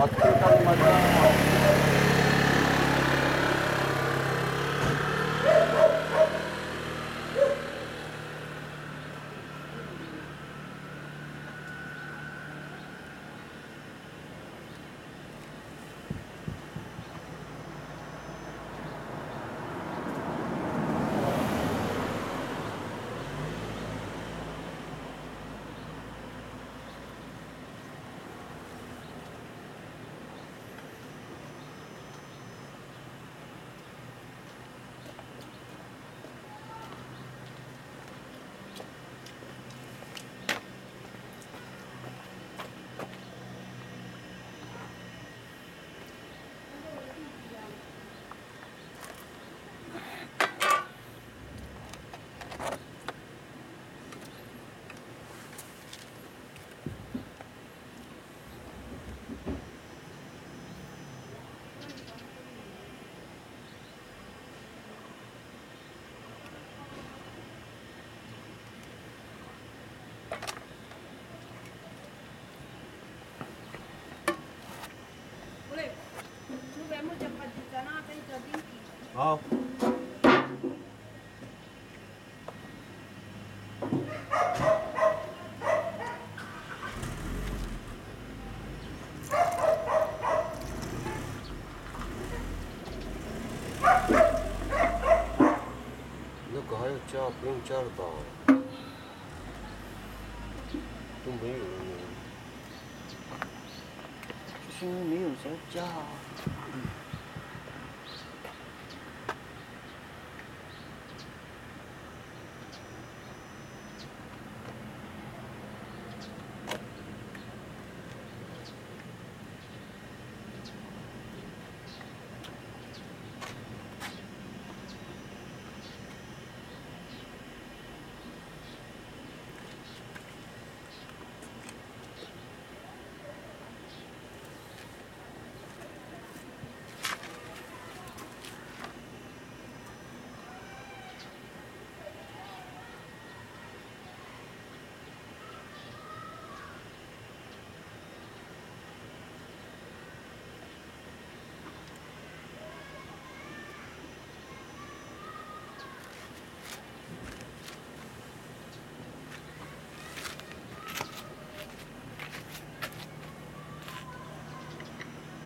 మొత్తం 好。那个还要加，不用加了吧？都没有了呢。就是因为没有时候加啊。